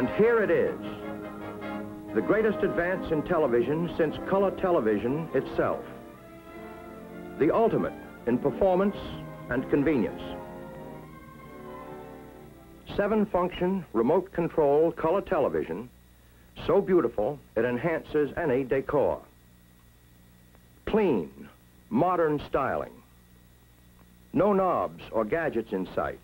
And here it is, the greatest advance in television since color television itself. The ultimate in performance and convenience. Seven function remote control color television, so beautiful it enhances any decor. Clean, modern styling. No knobs or gadgets in sight.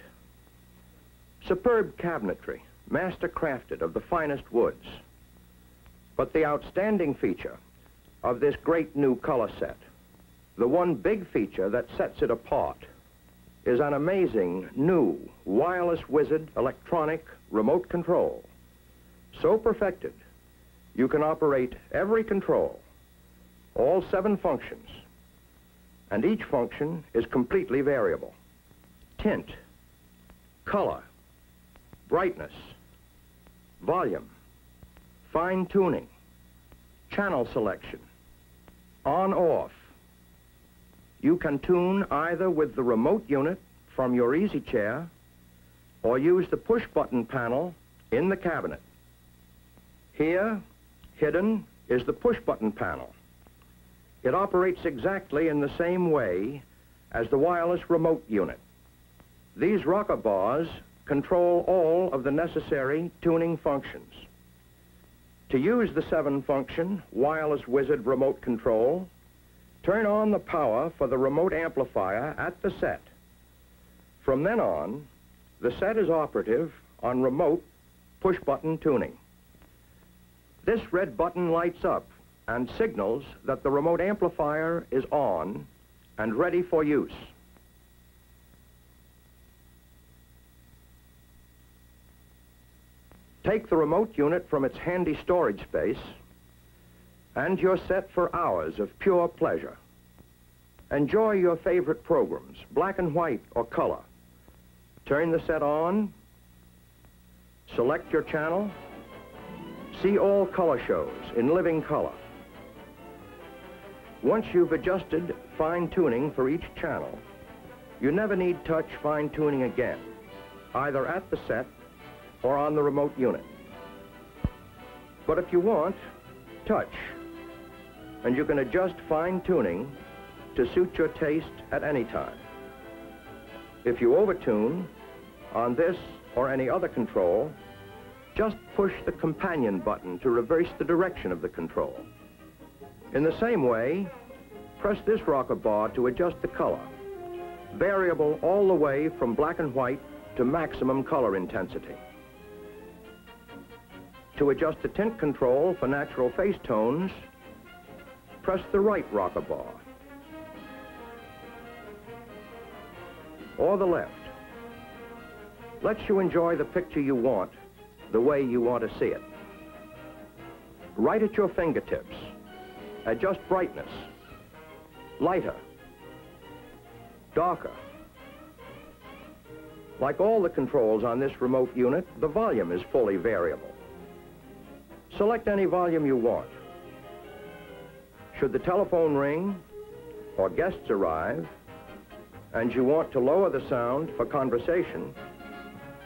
Superb cabinetry, master crafted of the finest woods. But the outstanding feature of this great new color set, the one big feature that sets it apart, is an amazing new wireless wizard electronic remote control. So perfected, you can operate every control, all seven functions, and each function is completely variable. Tint, color, brightness, volume, fine tuning, channel selection, on off. You can tune either with the remote unit from your easy chair or use the push button panel in the cabinet. Here, hidden, is the push button panel. It operates exactly in the same way as the wireless remote unit. These rocker bars control all of the necessary tuning functions. To use the 7-function wireless wizard remote control, turn on the power for the remote amplifier at the set. From then on, the set is operative on remote push-button tuning. This red button lights up and signals that the remote amplifier is on and ready for use. Take the remote unit from its handy storage space, and you're set for hours of pure pleasure. Enjoy your favorite programs, black and white or color. Turn the set on, select your channel, see all color shows in living color. Once you've adjusted fine tuning for each channel, you never need touch fine tuning again, either at the set or on the remote unit. But if you want, touch. And you can adjust fine tuning to suit your taste at any time. If you overtune on this or any other control, just push the companion button to reverse the direction of the control. In the same way, press this rocker bar to adjust the color, variable all the way from black and white to maximum color intensity. To adjust the tint control for natural face tones, press the right rocker bar. Or the left. Lets you enjoy the picture you want, the way you want to see it. Right at your fingertips. Adjust brightness. Lighter. Darker. Like all the controls on this remote unit, the volume is fully variable. Select any volume you want. Should the telephone ring or guests arrive and you want to lower the sound for conversation,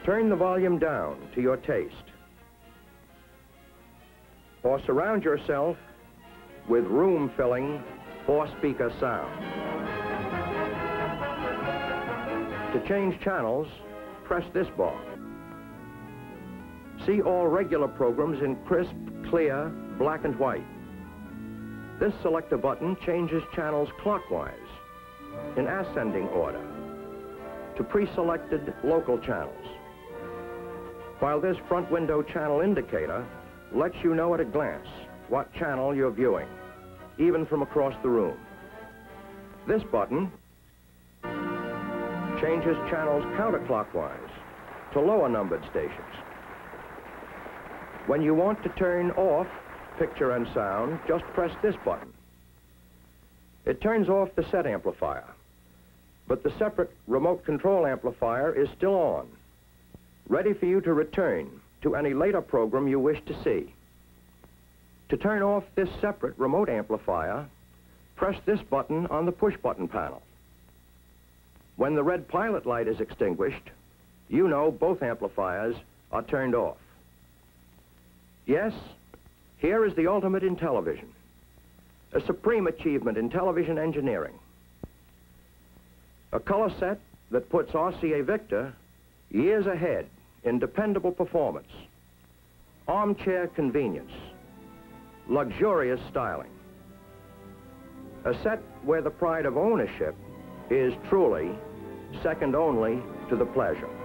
turn the volume down to your taste. Or surround yourself with room-filling four-speaker sound. To change channels, press this bar. See all regular programs in crisp, clear, black and white. This selector button changes channels clockwise in ascending order to pre-selected local channels. While this front window channel indicator lets you know at a glance what channel you're viewing, even from across the room. This button changes channels counterclockwise to lower numbered stations. When you want to turn off picture and sound, just press this button. It turns off the set amplifier, but the separate remote control amplifier is still on, ready for you to return to any later program you wish to see. To turn off this separate remote amplifier, press this button on the push button panel. When the red pilot light is extinguished, you know both amplifiers are turned off. Yes, here is the ultimate in television. A supreme achievement in television engineering. A color set that puts RCA Victor years ahead in dependable performance, armchair convenience, luxurious styling. A set where the pride of ownership is truly second only to the pleasure.